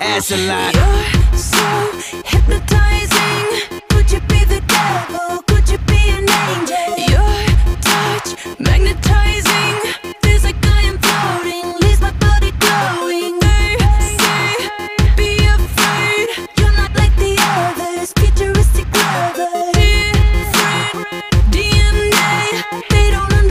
ass a lot.